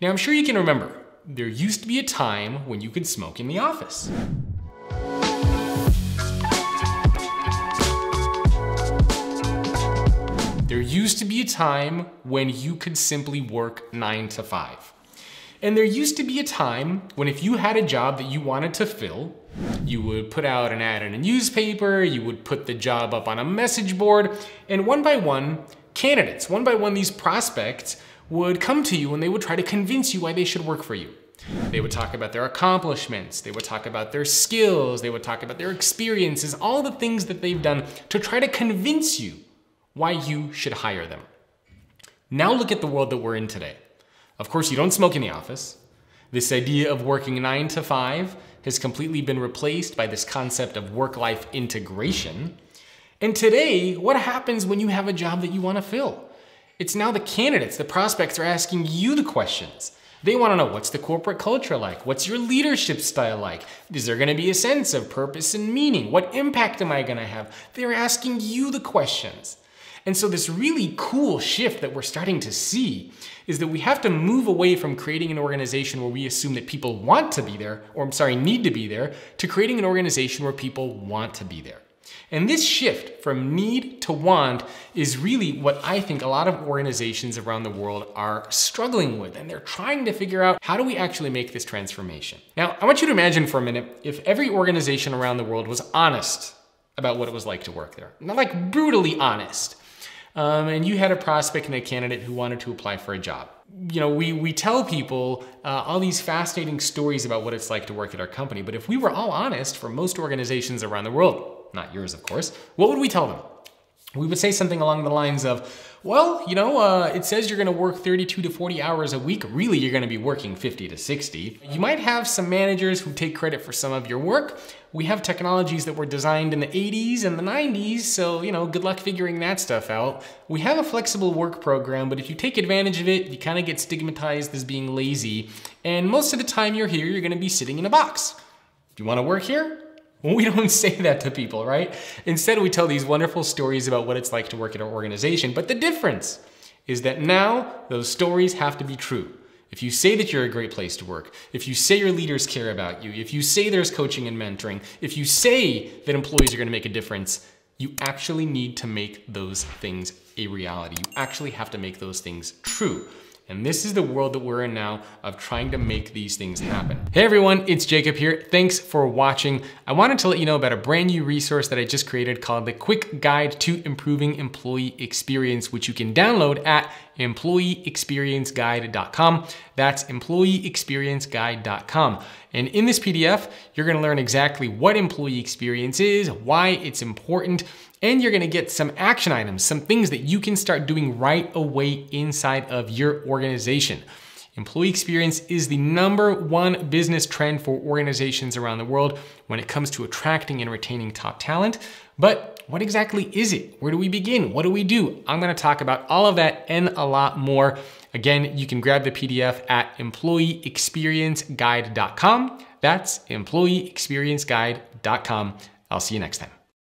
Now, I'm sure you can remember, there used to be a time when you could smoke in the office. There used to be a time when you could simply work nine to five. And there used to be a time when if you had a job that you wanted to fill, you would put out an ad in a newspaper, you would put the job up on a message board, and one by one, candidates, one by one, these prospects would come to you and they would try to convince you why they should work for you. They would talk about their accomplishments, they would talk about their skills, they would talk about their experiences, all the things that they've done to try to convince you why you should hire them. Now look at the world that we're in today. Of course, you don't smoke in the office. This idea of working nine to five has completely been replaced by this concept of work-life integration. And today, what happens when you have a job that you want to fill? It's now the candidates, the prospects are asking you the questions. They want to know what's the corporate culture like? What's your leadership style like? Is there going to be a sense of purpose and meaning? What impact am I going to have? They're asking you the questions. And so this really cool shift that we're starting to see is that we have to move away from creating an organization where we assume that people want to be there, or I'm sorry, need to be there, to creating an organization where people want to be there. And this shift from need to want is really what I think a lot of organizations around the world are struggling with. And they're trying to figure out how do we actually make this transformation? Now, I want you to imagine for a minute if every organization around the world was honest about what it was like to work there. Not like brutally honest. Um, and you had a prospect and a candidate who wanted to apply for a job. You know, we, we tell people uh, all these fascinating stories about what it's like to work at our company, but if we were all honest for most organizations around the world, not yours, of course, what would we tell them? We would say something along the lines of, well, you know, uh, it says you're gonna work 32 to 40 hours a week. Really, you're gonna be working 50 to 60. You might have some managers who take credit for some of your work. We have technologies that were designed in the 80s and the 90s, so, you know, good luck figuring that stuff out. We have a flexible work program, but if you take advantage of it, you kind of get stigmatized as being lazy. And most of the time you're here, you're gonna be sitting in a box. Do you wanna work here? We don't say that to people, right? Instead, we tell these wonderful stories about what it's like to work at our organization. But the difference is that now those stories have to be true. If you say that you're a great place to work, if you say your leaders care about you, if you say there's coaching and mentoring, if you say that employees are gonna make a difference, you actually need to make those things a reality. You actually have to make those things true. And this is the world that we're in now of trying to make these things happen. Hey everyone, it's Jacob here. Thanks for watching. I wanted to let you know about a brand new resource that I just created called the Quick Guide to Improving Employee Experience, which you can download at employeeexperienceguide.com. That's employeeexperienceguide.com. And in this PDF, you're gonna learn exactly what employee experience is, why it's important, and you're gonna get some action items, some things that you can start doing right away inside of your organization. Employee experience is the number one business trend for organizations around the world when it comes to attracting and retaining top talent. But what exactly is it? Where do we begin? What do we do? I'm gonna talk about all of that and a lot more. Again, you can grab the PDF at employeeexperienceguide.com. That's employeeexperienceguide.com. I'll see you next time.